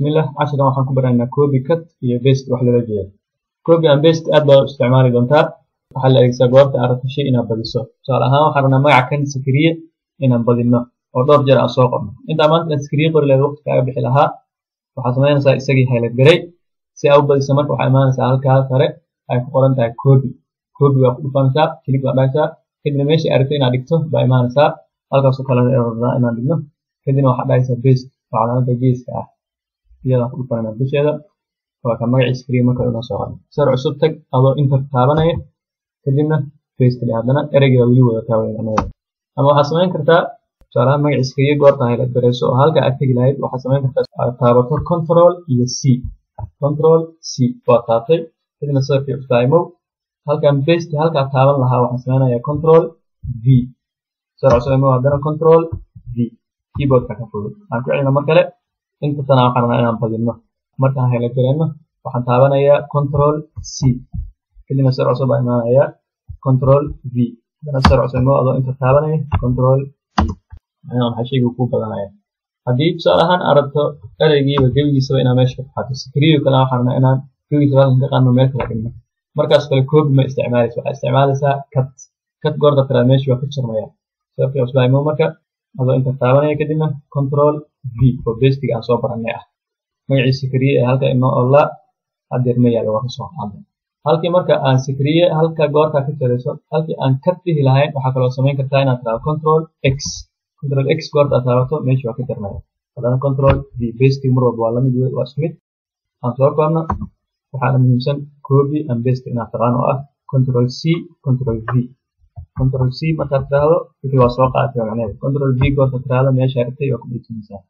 bismillah casharkan waxaan ku baraynaa copy cut iyo paste wax loola jeedo copy and paste aad baa isticmaali doontaa. Waxaa la adeegsadaa goobta aad rabto inaad badiso. Tusaale ahaan waxaan rabnaa magaca kan sakriye inaan badino oo dhowr jeer aan soo qorno. Intaa maanta aan sakriye qori lahayd waqti kaaga bixi lahaa waxaad samaynaysaa isagii highlight garay. Si aa u badiso marka waxaa imaanaysaa halkaa sare ay ku qoran tahay copy copy waa ku dhufanaysaa kilig baa dhahaysaa kadibna meeshii aad rabto inaad dhigto baa imaanaysaa. Halkaasoo kale inaan dhigno. Kadibna waxaad dhahaysaa paste waa calaamada geeska ah iyadaa ku dhufanayna dusheeda waa ka magaciisa keliya marka inoo soo qorno sar cusub tag adoo inta taabanaya kadibna paste le haddana ereygaa weli wadataa weynanada ama waxaad samayn kartaa tusaalahaan magaciisa keliya goorta highlight garayso oo halka aad tegi lahayd waxaad samayn kartaa taabato control iyo c. Control c waa taabtay kadibna sawirkii cusbaaymow halkan paste halkaa taaban lahaa waxaan samaynayaa control v. Sar cusub haddana control v. Keyboardka ka fudud. Aan ku celino mar kale inta tanaa waxaan inaan badino markaan highlight garayno waxaan taabanayaa control c. Kadibna sar cusub baa imaanayaa control v. Haddana sar cusub imow adoo inta taabanaya control v. Maxaa shaygu kuu badanaya haddii tusaale ahaan aad rabto ereygiiba gebigiisaba inaa meesha ka qaado sikriyo kale waxaan rabnaa inaan gebigiisa ka qaadno meel kala dhigno. Markaas kale copy ma isticmaalaysa waxaa isticmaalaysaa cut. Cut goorta tiraad meesha waa ka jarmaya. Sababtii cusbaa imo marka adoo inta taabanaya kadibna control v oo bestiga aan soo barannay ah. Magacii sikriye ee halka inoo ollaa hadeer ma yaalo waa ka soo qaadnay halkii marka aan sikriye halka goortaa ka jarayso halkii aan cut dhihi lahayn waxaa kaloo samayn kartaa inaad tiraado control x. Control x goorta taabato meesha waa ka jarmaya haddana control v bestiga mar walba waa la mid waa isku mid. Aan soo koorno waxaana muhiimsan copy and paste inaad taqaan oo ah. Control c control v control c markaad tiraahdo wixii waa soo qaadatay macnaheeda control v goorta tiraahdo meesha rabtay waa ku dhejinaysaa